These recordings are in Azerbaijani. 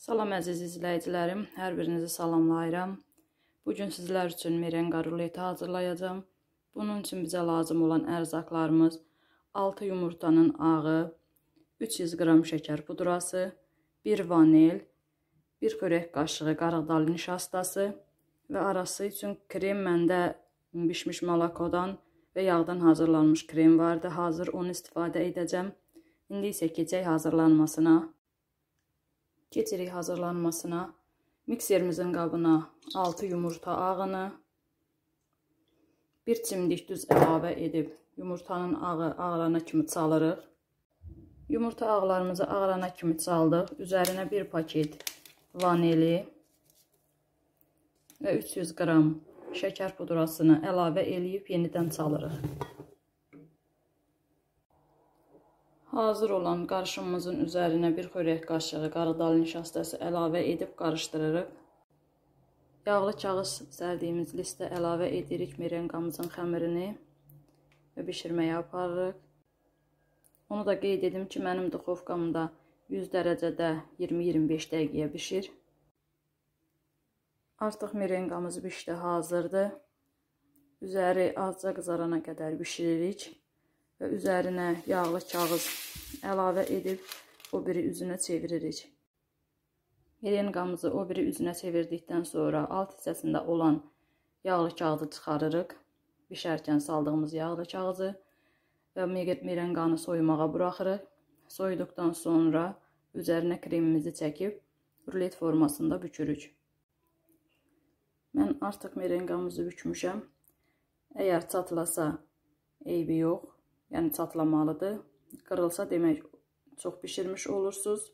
Salam əziz izləyicilərim, hər birinizi salamlayıram. Bu gün sizlər üçün merenqa ruleti hazırlayacağam. Bunun üçün bizə lazım olan ərzaqlarımız 6 yumurtanın ağı, 300 qram şəkər pudrası, 1 vanil, 1 xörək qaşığı qarıqdal nişastası və arası üçün krem məndə bişmiş malakodan və yağdan hazırlanmış krem vardı. Hazır onu istifadə edəcəm. İndi isə keçək hazırlanmasına. Keçirik hazırlanmasına. Mikserimizin qabına 6 yumurta ağını, 1 çimdik duz əlavə edib yumurtanın ağı ağrana kimi çalırıq. Yumurta ağlarımızı ağrana kimi çaldıq. Üzərinə 1 paket vanili və 300 qram şəkər pudrasını əlavə eləyib yenidən çalırıq. Hazır olan qarışımımızın üzərinə bir xörək qaşığı qarıdal nişastəsi əlavə edib qarışdırırıq. Yağlı kağız sərdiyimiz listə əlavə edirik merenqamızın xəmirini və bişirməyə aparırıq. Onu da qeyd edim ki, mənim duxovkamda 100 dərəcədə 20-25 dəqiqəyə bişir. Artıq merenqamız bişdi, hazırdır. Üzəri azca qızarana qədər bişiririk və üzərinə yağlı kağız əlavə edib o biri üzünə çeviririk. Merenqamızı o biri üzünə çevirdikdən sonra alt hissəsində olan yağlı kağızı çıxarırıq. Bişərkən saldığımız yağlı kağızı və merenqanı soyumağa buraxırıq. Soyuduqdan sonra üzərinə kremimizi çəkib rulet formasında bükürük. Mən artıq merenqamızı bükmüşəm. Əgər çatlasa eybi yox yəni çatlamalıdır. Qırılsa demək çox bişirmiş olursunuz.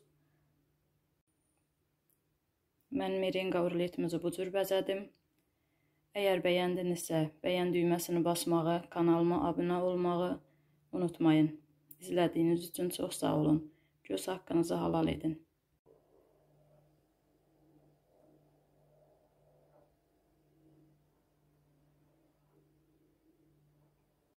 Mən merenqa ruletimizi bu cür bəzədim. Əgər bəyəndinizsə, bəyən düyməsini basmağı, kanalıma abunə olmağı unutmayın. İzlədiyiniz üçün çox sağ olun. Göz haqqınızı halal edin.